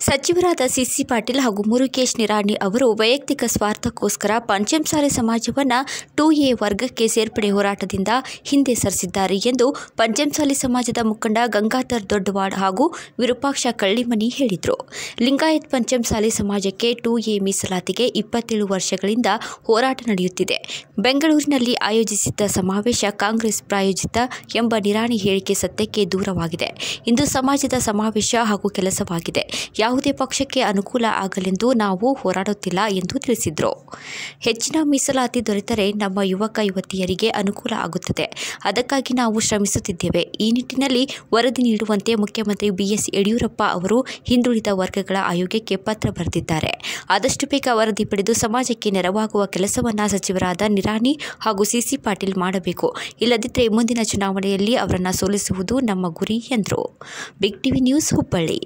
ಸಚಿವರಾದ ಸಿಸಿ ಪಾಟೀಲ್ ಹಾಗೂ ಮುರುಗೇಶ್ ನಿರಾಣಿ ಅವರು ವೈಯಕ್ತಿಕ ಸ್ವಾರ್ಥಕ್ಕೋಸ್ಕರ ಪಂಚಮಸಾಲಿ ಸಮಾಜವನ್ನು ಟೂ ಎ ವರ್ಗಕ್ಕೆ ಸೇರ್ಪಡೆ ಹೋರಾಟದಿಂದ ಹಿಂದೆ ಸರಿಸಿದ್ದಾರೆ ಎಂದು ಪಂಚಮಸಾಲಿ ಸಮಾಜದ ಮುಖಂಡ ಗಂಗಾಧರ್ ದೊಡ್ಡವಾಡ್ ಹಾಗೂ ವಿರೂಪಾಕ್ಷ ಕಳ್ಳಿಮನಿ ಹೇಳಿದರು. ಲಿಂಗಾಯತ್ ಪಂಚಮಸಾಲಿ ಸಮಾಜಕ್ಕೆ ಟೂ ಎ ಮೀಸಲಾತಿಗೆ ಇಪ್ಪತ್ತೇಳು ವರ್ಷಗಳಿಂದ ಹೋರಾಟ ನಡೆಯುತ್ತಿದೆ. ಬೆಂಗಳೂರಿನಲ್ಲಿ ಆಯೋಜಿಸಿದ್ದ ಸಮಾವೇಶ ಕಾಂಗ್ರೆಸ್ ಪ್ರಾಯೋಜಿತ ಎಂಬ ನಿರಾಣಿ ಹೇಳಿಕೆ ಸತ್ಯಕ್ಕೆ ದೂರವಾಗಿದೆ. ಇಂದು ಸಮಾಜದ ಸಮಾವೇಶ ಹಾಗೂ ಕೆಲಸವಾಗಿದೆ. ಯಾವುದೇ ಪಕ್ಷಕ್ಕೆ ಅನುಕೂಲ ಆಗಲೆಂದು ನಾವು ಹೋರಾಡುತ್ತಿಲ್ಲ ಎಂದು ತಿಳಿಸಿದರು. ಹೆಚ್ಚಿನ ಮೀಸಲಾತಿ ದೊರೆತರೆ ನಮ್ಮ ಯುವಕ ಯುವತಿಯರಿಗೆ ಅನುಕೂಲ ಆಗುತ್ತದೆ. ಅದಕ್ಕಾಗಿ ನಾವು ಶ್ರಮಿಸುತ್ತಿದ್ದೇವೆ. ಈ ನಿಟ್ಟಿನಲ್ಲಿ ವರದಿ ನೀಡುವಂತೆ ಮುಖ್ಯಮಂತ್ರಿ ಬಿಎಸ್ ಯಡಿಯೂರಪ್ಪ ಅವರು ಹಿಂದುಳಿದ ವರ್ಗಗಳ ಆಯೋಗಕ್ಕೆ ಪತ್ರ ಬರೆದಿದ್ದಾರೆ. ಆದಷ್ಟು ಬೇಗ ವರದಿ ಪಡೆದು ಸಮಾಜಕ್ಕೆ ನೆರವಾಗುವ ಕೆಲಸವನ್ನು ಸಚಿವರಾದ ನಿರಾಣಿ ಹಾಗೂ ಸಿಸಿ ಪಾಟೀಲ್ ಮಾಡಬೇಕು. ಇಲ್ಲದಿದ್ದರೆ ಮುಂದಿನ ಚುನಾವಣೆಯಲ್ಲಿ ಅವರನ್ನು ಸೋಲಿಸುವುದು ನಮ್ಮ ಗುರಿ ಎಂದರು. Big TV news Hubballi.